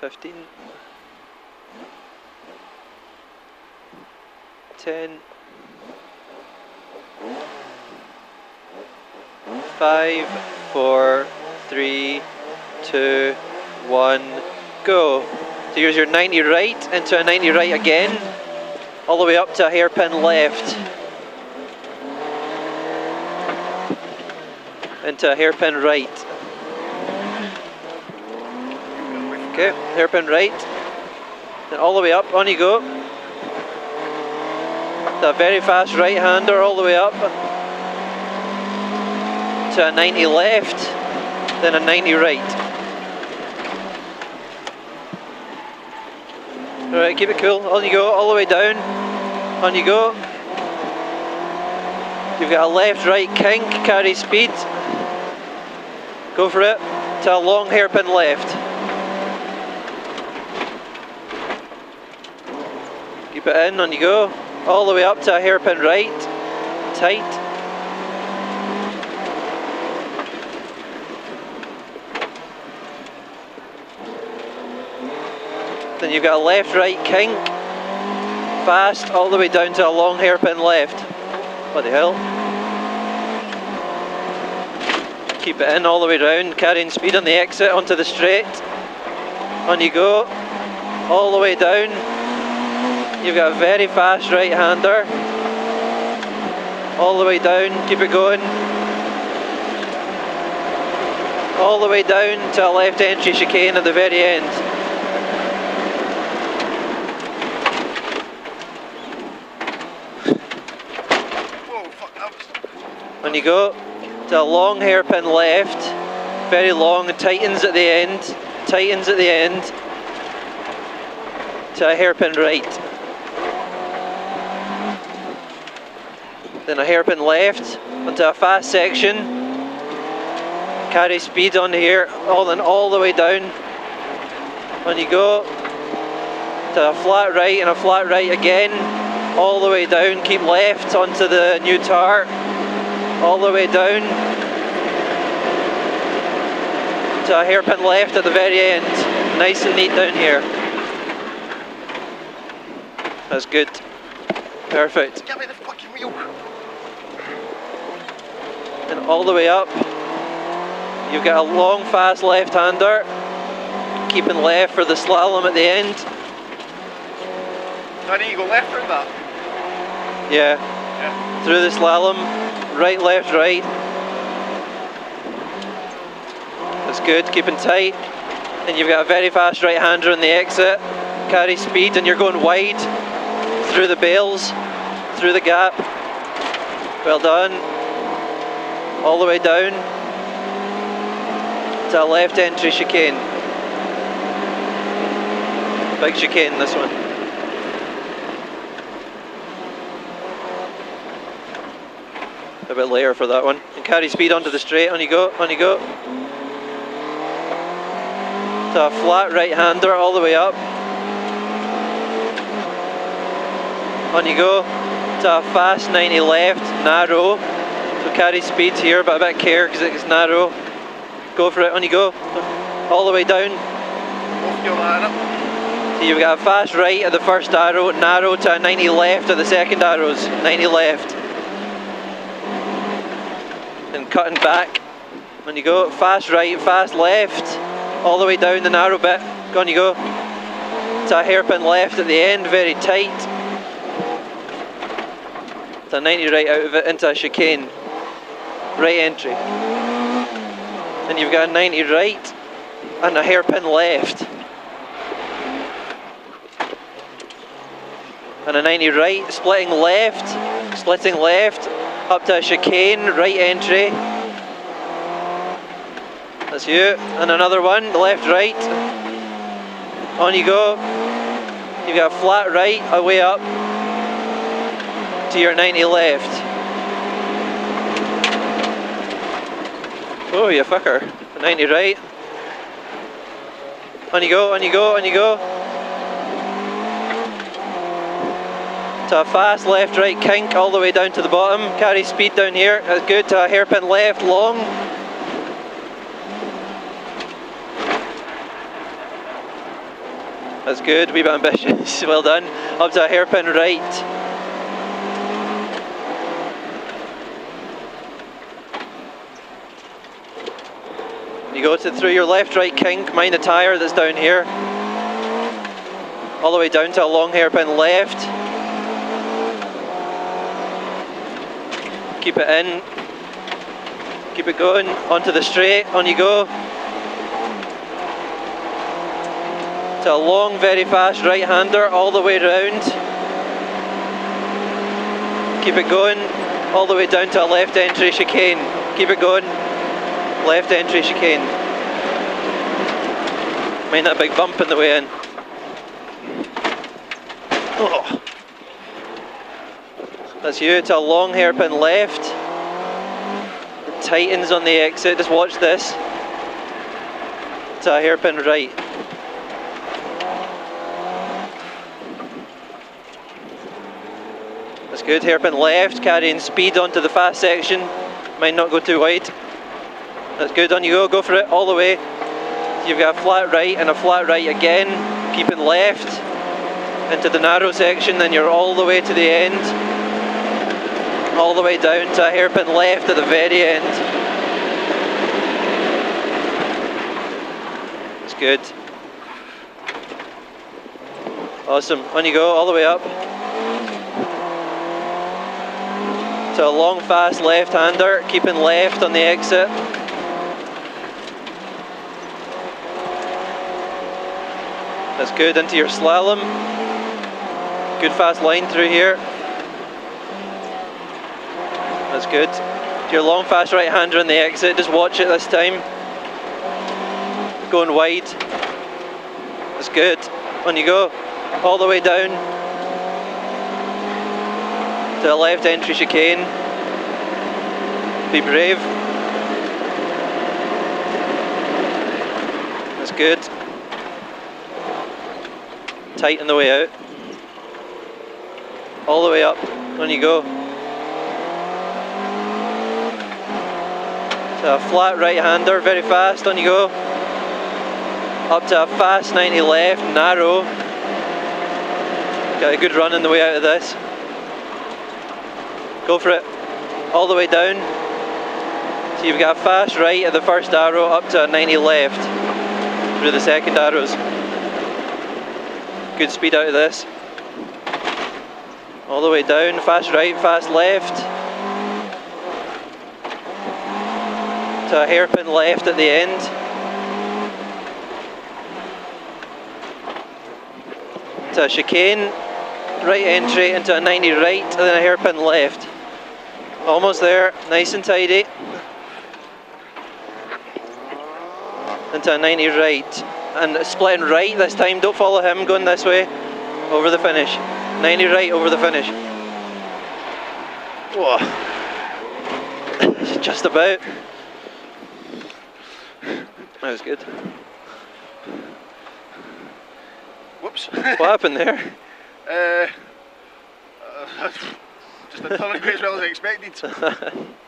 15. 10. 5, 4, 3, 2, 1, go. So here's your 90 right into a 90 right again, all the way up to a hairpin left. Into a hairpin right. Okay, hairpin right. Then all the way up, on you go. To a very fast right hander all the way up. To a 90 left, then a 90 right. Alright, keep it cool. On you go, all the way down. On you go. You've got a left right kink, carry speed. Go for it. To a long hairpin left. Keep it in, on you go. All the way up to a hairpin right. Tight. Then you've got a left right kink. Fast all the way down to a long hairpin left. What the hell? Keep it in all the way round, carrying speed on the exit onto the straight. On you go. All the way down. You've got a very fast right hander. All the way down, keep it going. All the way down to a left entry chicane at the very end. On you go. To a long hairpin left. Very long and tightens at the end. Tightens at the end. To a hairpin right. Then a hairpin left onto a fast section. Carry speed on here, all and all the way down. On you go. To a flat right and a flat right again. All the way down. Keep left onto the new tar all the way down to a hairpin left at the very end. Nice and neat down here. That's good. Perfect. Me the fucking wheel. And all the way up, you've got a long, fast left-hander. Keeping left for the slalom at the end. I need to go left from that. Yeah, Yeah. through the slalom, right, left, right. That's good, keeping tight. And you've got a very fast right hander on the exit. Carry speed and you're going wide through the bales, through the gap. Well done. All the way down to a left entry chicane. Big chicane, this one. A bit later for that one. And carry speed onto the straight. On you go, on you go. To a flat right hander all the way up. On you go. To a fast 90 left, narrow. So carry speed here, but a bit care because it's narrow. Go for it, on you go. All the way down. So you've got a fast right at the first arrow, narrow to a 90 left at the second arrows. 90 left. And cutting back. On you go. Fast right, fast left. All the way down the narrow bit. Go on you go. To a hairpin left at the end, very tight. To a 90 right out of it into a chicane. Right entry. And you've got a 90 right and a hairpin left. and a 90 right, splitting left, splitting left, up to a chicane, right entry. That's you. And another one, left, right. On you go. You've got a flat right, away up to your 90 left. Oh, you fucker. 90 right. On you go, on you go, on you go. to a fast left right kink all the way down to the bottom. Carry speed down here. That's good to a hairpin left long. That's good, bit ambitious. well done. Up to a hairpin right. You go to through your left right kink, mind the tyre that's down here. All the way down to a long hairpin left. Keep it in. Keep it going. Onto the straight. On you go. To a long, very fast right hander all the way round. Keep it going. All the way down to a left entry chicane. Keep it going. Left entry chicane. Mind that big bump in the way in. Oh. That's you, to a long hairpin left. It tightens on the exit, just watch this. To a hairpin right. That's good, hairpin left, carrying speed onto the fast section. Might not go too wide. That's good, on you go, go for it, all the way. You've got a flat right and a flat right again, keeping left into the narrow section, then you're all the way to the end. All the way down to a hairpin left at the very end. It's good. Awesome, on you go, all the way up. To a long fast left hander, keeping left on the exit. That's good into your slalom. Good fast line through here. That's good. Your long fast right hander on the exit, just watch it this time. Going wide. That's good. On you go. All the way down. To the left entry chicane. Be brave. That's good. Tighten the way out. All the way up. On you go. To a flat right hander, very fast. On you go. Up to a fast 90 left, narrow. Got a good run on the way out of this. Go for it. All the way down. So you've got a fast right at the first arrow up to a 90 left through the second arrows. Good speed out of this. All the way down, fast right, fast left. To a hairpin left at the end. To a chicane, right entry into a 90 right and then a hairpin left. Almost there, nice and tidy. Into a 90 right and splitting right this time. Don't follow him going this way over the finish. 90 right over the finish. Whoa. Just about. That was good. Whoops. What happened there? uh, uh, just a ton of as well as I expected.